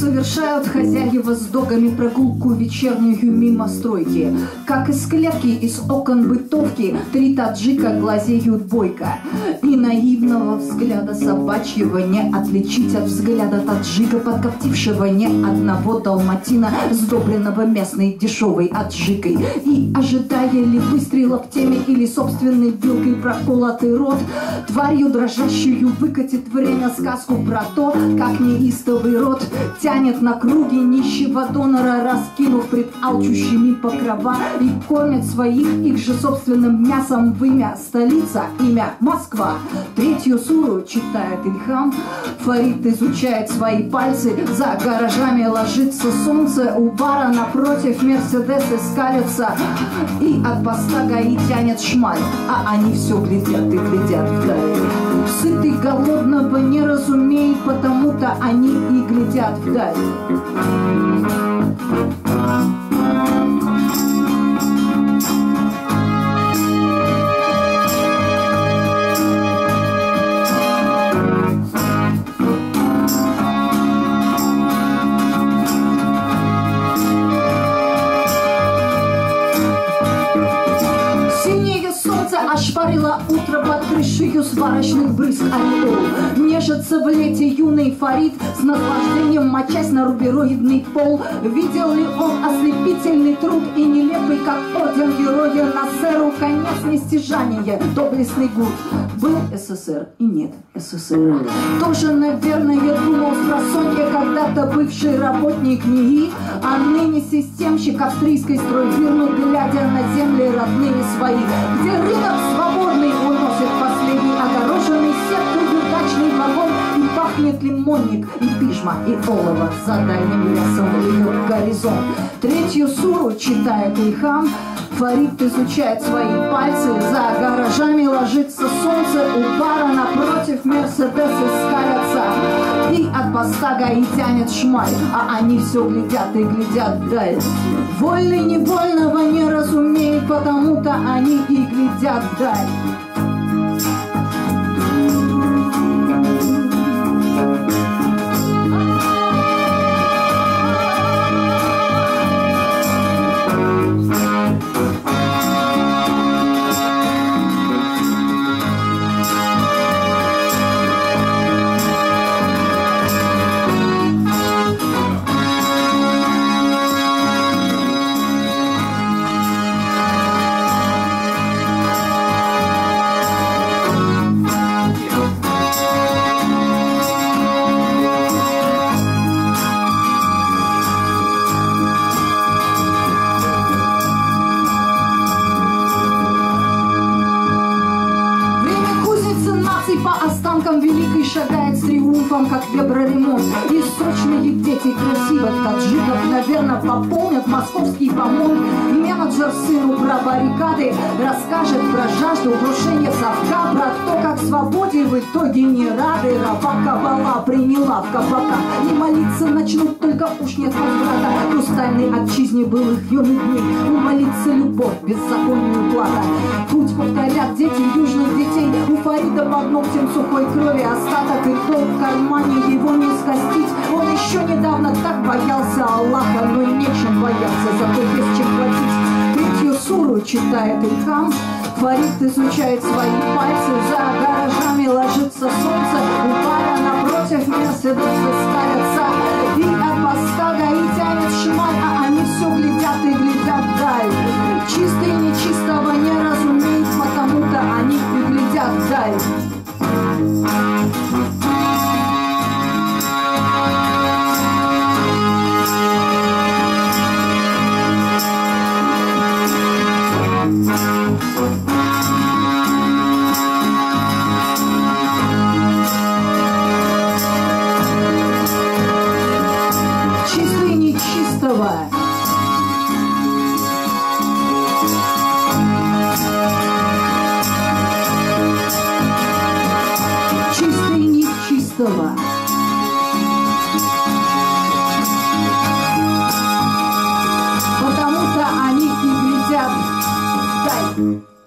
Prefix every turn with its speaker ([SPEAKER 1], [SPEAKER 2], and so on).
[SPEAKER 1] Совершают хозяева с догами прогулку вечернюю мимо стройки. Как из клетки, из окон бытовки, три таджика глазеют бойко. И наивного взгляда собачьего не отличить от взгляда таджика, подкоптившего не одного далматина, сдобренного местной дешевой аджикой. И ожидая ли выстрела в теме или собственной вилкой проколотый рот, тварью дрожащую выкатит время сказку про то, как неистовый рот тянет на круги нищего донора, раскинув пред алчущими покрова и кормит своих их же собственным мясом имя столица, имя Москва. Третью суру читает Ильхам, Фарид изучает свои пальцы, за гаражами ложится солнце, у бара напротив Мерседесы скалятся, и от поста ГАИ тянет шмаль, а они все глядят и глядят. Вдаль. Сытый голодного не разумеет, потому-то они и глядят. Вдаль. Ошпарило утро под крышею сварочных брызг ореол. Нежится в лете юный Фарид с наслаждением мочась на рубероидный пол. Видел ли он ослепительный труд и нелепый, как орден героя на сэру, конец нестяжания, доблестный гуд. Был СССР и нет СССР. Тоже, наверное, думал с просонья когда-то бывший работник НИИ, а ныне системщик австрийской стройфирмы, глядя на земли родные свои, где рынок свободный пахнет лимонник и пижма и олово за дальним лесом льет горизонт. Третью суру читает Ильхам, Фарид изучает свои пальцы, за гаражами ложится солнце, у бара напротив Мерседесы скалятся, и от поста ГАИ тянет шмаль, а они все глядят и глядят вдаль. Вольный невольного не разумеет, потому-то они и глядят вдаль. Останкам великой шагает с триумфом, как веброремонт. И срочные дети красивых таджиков, наверное, пополнят московский помон. Менеджер сыну про баррикады расскажет про жажду крушения совка, про то, как свободе в итоге не рады. Раба кабала приняла в кабака. И молиться начнут, только уж нет возврата. Хрустальной отчизне былых юных дней. Умолиться любовь, беззаконию плата. Путь повторят ногтем сухой крови остаток и долг в кармане его не скостить. Он еще недавно так боялся Аллаха, но и нечем бояться, зато есть чем платить. Третью суру читает Ильхам, Фарид изучает свои пальцы, за гаражами ложится солнце, у бара напротив Мерседесы ставятся, и от поста ГАИ тянет шмаль, а они все глядят и глядят вдаль. Чистый Mm-hmm.